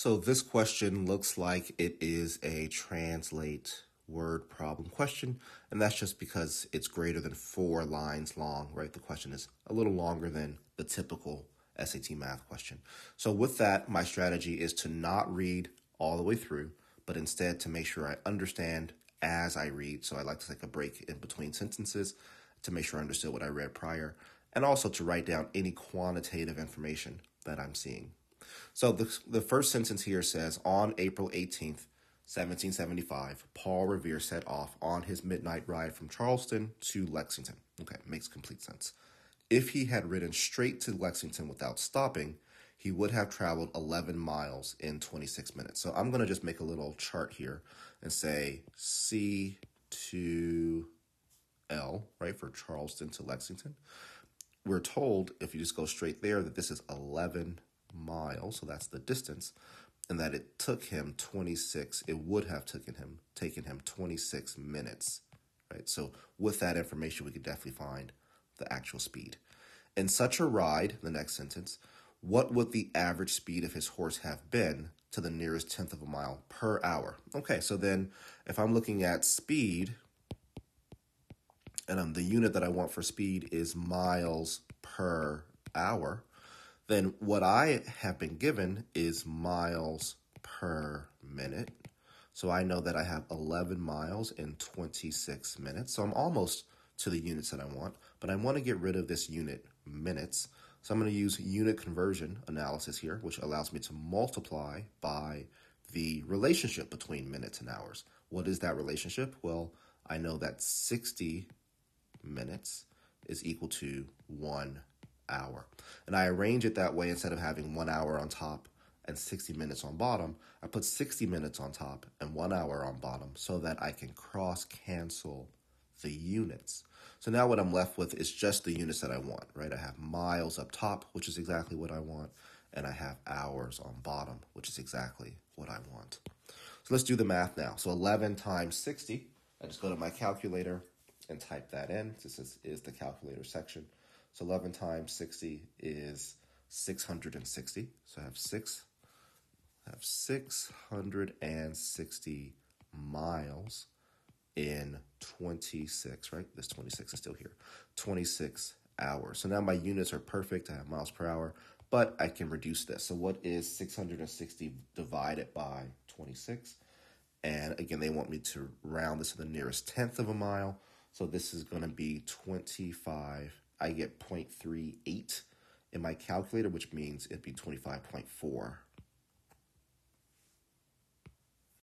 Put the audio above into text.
So this question looks like it is a translate word problem question, and that's just because it's greater than four lines long, right? The question is a little longer than the typical SAT math question. So with that, my strategy is to not read all the way through, but instead to make sure I understand as I read. So I like to take a break in between sentences to make sure I understood what I read prior, and also to write down any quantitative information that I'm seeing. So the, the first sentence here says On April 18th, 1775, Paul Revere set off on his midnight ride from Charlestown to Lexington. Okay, makes complete sense. If he had ridden straight to Lexington without stopping, he would have traveled 11 miles in 26 minutes. So I'm going to just make a little chart here and say C to L, right, for Charlestown to Lexington. We're told, if you just go straight there, that this is 11 miles, so that's the distance, and that it took him 26, it would have taken him taken him 26 minutes, right? So with that information, we could definitely find the actual speed. In such a ride, the next sentence, what would the average speed of his horse have been to the nearest tenth of a mile per hour? Okay, so then if I'm looking at speed, and um, the unit that I want for speed is miles per hour, then what I have been given is miles per minute. So I know that I have 11 miles in 26 minutes. So I'm almost to the units that I want, but I want to get rid of this unit minutes. So I'm going to use unit conversion analysis here, which allows me to multiply by the relationship between minutes and hours. What is that relationship? Well, I know that 60 minutes is equal to one hour. And I arrange it that way instead of having one hour on top and 60 minutes on bottom. I put 60 minutes on top and one hour on bottom so that I can cross cancel the units. So now what I'm left with is just the units that I want, right? I have miles up top, which is exactly what I want, and I have hours on bottom, which is exactly what I want. So let's do the math now. So 11 times 60, I just go to my calculator and type that in. This is, is the calculator section. So 11 times 60 is 660. So I have six, I have 660 miles in 26, right? This 26 is still here. 26 hours. So now my units are perfect. I have miles per hour, but I can reduce this. So what is 660 divided by 26? And again, they want me to round this to the nearest tenth of a mile. So this is going to be 25 I get 0.38 in my calculator, which means it'd be 25.4